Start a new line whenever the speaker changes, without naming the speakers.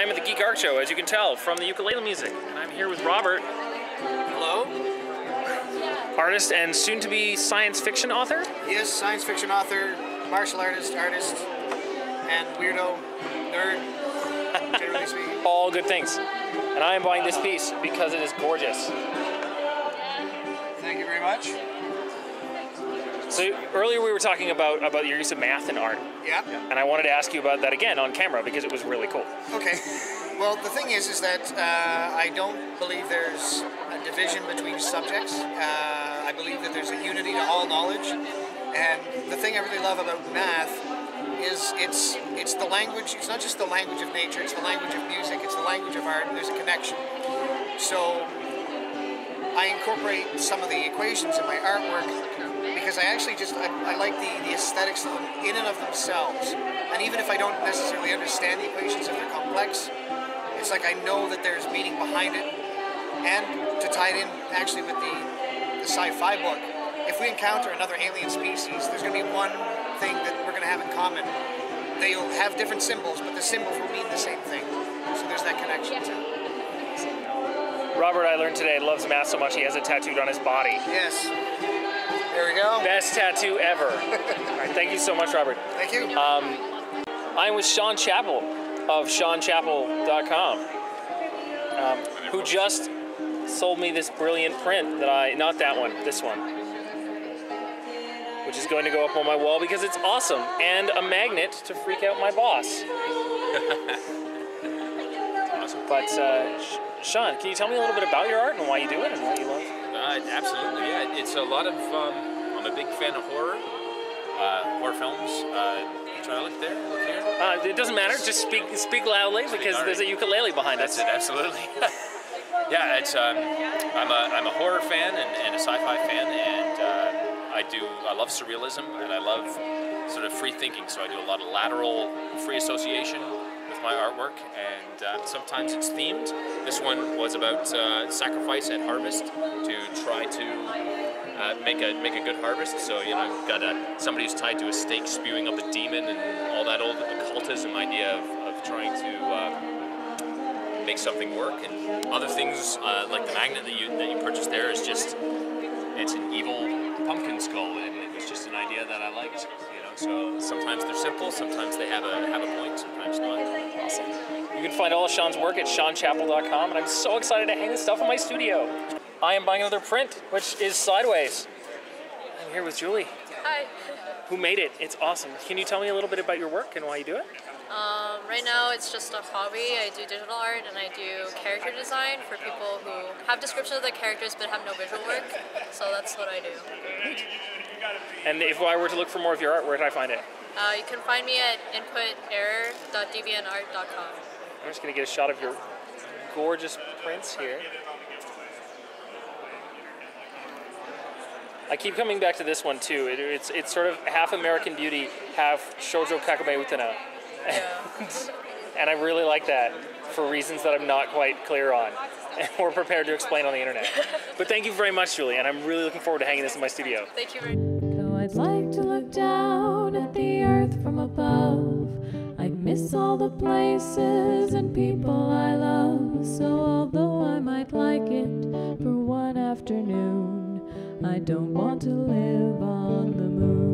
I'm at the Geek Art Show, as you can tell from the ukulele music. And I'm here with Robert,
Hello.
artist and soon to be science fiction author.
Yes, science fiction author, martial artist, artist, and weirdo, nerd, generally speaking.
All good things. And I am buying this piece because it is gorgeous.
Thank you very much.
So earlier we were talking about, about your use of math and art,
Yeah.
and I wanted to ask you about that again on camera because it was really cool.
Okay. Well, the thing is, is that uh, I don't believe there's a division between subjects. Uh, I believe that there's a unity to all knowledge, and the thing I really love about math is it's it's the language. It's not just the language of nature. It's the language of music. It's the language of art. And there's a connection. So I incorporate some of the equations in my artwork because I actually just I, I like the, the aesthetics of them in and of themselves. And even if I don't necessarily understand the equations if they're complex, it's like I know that there's meaning behind it. And to tie it in actually with the, the sci-fi book, if we encounter another alien species, there's going to be one thing that we're going to have in common. They'll have different symbols, but the symbols will mean the same thing. So there's that connection too.
Robert, I learned today, loves math so much he has it tattooed on his body.
Yes. There we go.
Best tattoo ever. All right, thank you so much, Robert.
Thank you.
I'm with Sean Chappell of SeanChappell.com, um, who just sold me this brilliant print that I, not that one, this one, which is going to go up on my wall because it's awesome, and a magnet to freak out my boss. But uh, Sean, can you tell me a little bit about your art and why you do it and what you love?
Uh, absolutely, yeah. It's a lot of. Um, I'm a big fan of horror, uh, horror films. Uh, try to look there, look here.
Uh, it doesn't matter. Just speak speak loudly because there's a ukulele behind
That's
us.
it, absolutely. yeah, it's. Um, I'm a I'm a horror fan and, and a sci-fi fan, and uh, I do I love surrealism and I love sort of free thinking. So I do a lot of lateral free association with my artwork, and uh, sometimes it's themed. This one was about uh, sacrifice and harvest to try to uh, make a make a good harvest. So you know, got a, somebody who's tied to a stake spewing up a demon and all that old occultism idea of, of trying to uh, make something work. And other things uh, like the magnet that you that you purchased there is just it's an evil pumpkin skull, and it was just an idea that I liked. You know, so sometimes they're simple, sometimes they have a have a point, sometimes not.
You can find all of Sean's work at seanchappell.com, and I'm so excited to hang this stuff in my studio. I am buying another print, which is Sideways. I'm here with Julie,
Hi.
who made it. It's awesome. Can you tell me a little bit about your work and why you do it?
Um, right now it's just a hobby. I do digital art and I do character design for people who have descriptions of the characters but have no visual work. So that's what I do.
And if I were to look for more of your art, where did I find it?
Uh, you can find me at inputerror.deviantart.com.
I'm just going to get a shot of your gorgeous prints here. I keep coming back to this one too. It, it's it's sort of half American Beauty, half Shoujo Kakumei Utena, and I really like that for reasons that I'm not quite clear on, and we're prepared to explain on the internet. But thank you very much, Julie, and I'm really looking forward to hanging this in my studio.
Thank you very
Though I'd like to look down at the earth from above, I'd miss all the places and people I love. So, although I might like it for one afternoon, I don't want to live on the moon.